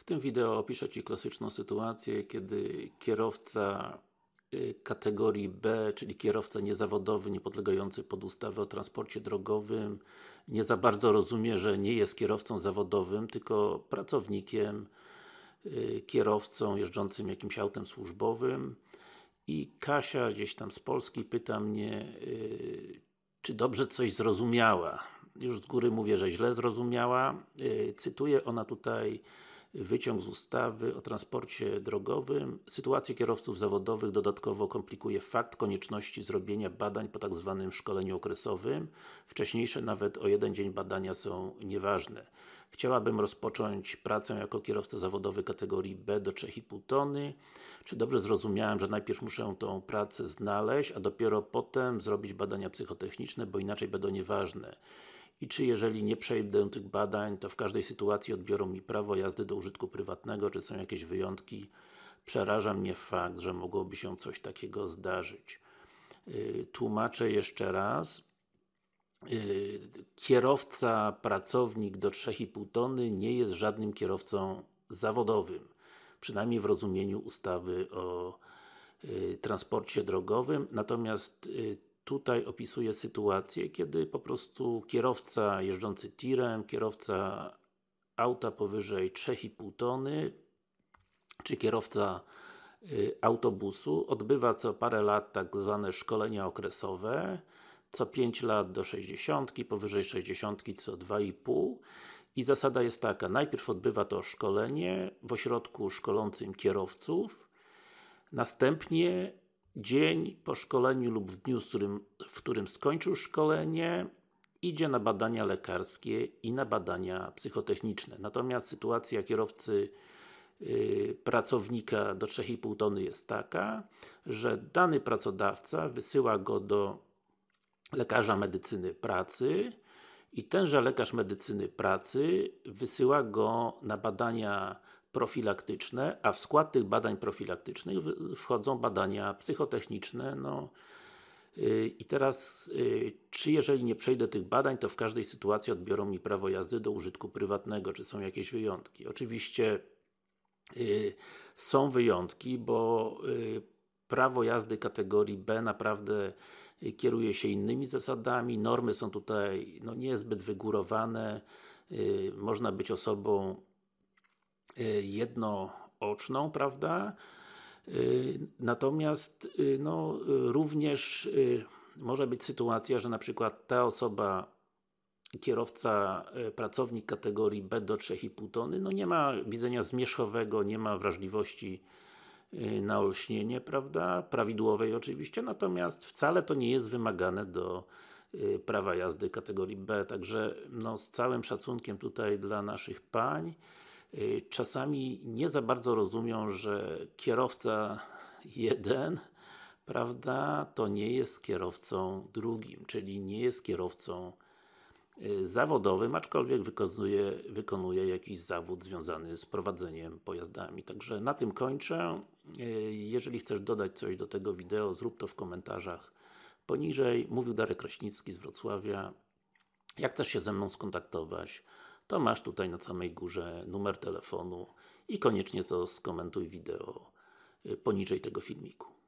W tym wideo opiszę Ci klasyczną sytuację, kiedy kierowca y, kategorii B, czyli kierowca niezawodowy, niepodlegający pod ustawę o transporcie drogowym, nie za bardzo rozumie, że nie jest kierowcą zawodowym, tylko pracownikiem, y, kierowcą jeżdżącym jakimś autem służbowym i Kasia gdzieś tam z Polski pyta mnie, y, czy dobrze coś zrozumiała. Już z góry mówię, że źle zrozumiała. Cytuję ona tutaj wyciąg z ustawy o transporcie drogowym. Sytuację kierowców zawodowych dodatkowo komplikuje fakt konieczności zrobienia badań po tak zwanym szkoleniu okresowym. Wcześniejsze nawet o jeden dzień badania są nieważne. Chciałabym rozpocząć pracę jako kierowca zawodowy kategorii B do 3,5 tony. Czy dobrze zrozumiałem, że najpierw muszę tą pracę znaleźć, a dopiero potem zrobić badania psychotechniczne, bo inaczej będą nieważne i czy jeżeli nie przejdę tych badań, to w każdej sytuacji odbiorą mi prawo jazdy do użytku prywatnego, czy są jakieś wyjątki. Przeraża mnie fakt, że mogłoby się coś takiego zdarzyć. Yy, tłumaczę jeszcze raz. Yy, kierowca, pracownik do 3,5 tony nie jest żadnym kierowcą zawodowym. Przynajmniej w rozumieniu ustawy o yy, transporcie drogowym. Natomiast tutaj opisuje sytuację, kiedy po prostu kierowca jeżdżący tirem, kierowca auta powyżej 3,5 tony, czy kierowca y, autobusu odbywa co parę lat tak zwane szkolenia okresowe, co 5 lat do 60, powyżej 60 co 2,5 i zasada jest taka, najpierw odbywa to szkolenie w ośrodku szkolącym kierowców, następnie dzień po szkoleniu lub w dniu, w którym, skończył szkolenie idzie na badania lekarskie i na badania psychotechniczne. Natomiast sytuacja kierowcy yy, pracownika do 3,5 tony jest taka, że dany pracodawca wysyła go do lekarza medycyny pracy i tenże lekarz medycyny pracy wysyła go na badania profilaktyczne, a w skład tych badań profilaktycznych wchodzą badania psychotechniczne, no y, i teraz, y, czy jeżeli nie przejdę tych badań, to w każdej sytuacji odbiorą mi prawo jazdy do użytku prywatnego, czy są jakieś wyjątki? Oczywiście y, są wyjątki, bo prawo jazdy kategorii B naprawdę kieruje się innymi zasadami, normy są tutaj no, niezbyt wygórowane, można być osobą jednooczną, prawda? Y, natomiast y, no, również może być sytuacja, że na przykład ta osoba kierowca, pracownik kategorii B do 3,5 tony, no nie ma widzenia zmierzchowego, nie ma wrażliwości na olśnienie, prawda? Prawidłowej oczywiście, natomiast wcale to nie jest wymagane do prawa jazdy kategorii B, także no, z całym szacunkiem tutaj dla naszych pań, Y, czasami nie za bardzo rozumią, że kierowca jeden prawda, to nie jest kierowcą drugim, czyli nie jest kierowcą y, zawodowym, aczkolwiek wykonuje, wykonuje jakiś zawód związany z prowadzeniem pojazdami. Także na tym kończę. Y, jeżeli chcesz dodać coś do tego wideo, zrób to w komentarzach poniżej. Mówił Darek Kraśnicki z Wrocławia. Jak chcesz się ze mną skontaktować, to masz tutaj na samej górze numer telefonu i koniecznie to skomentuj wideo y, poniżej tego filmiku.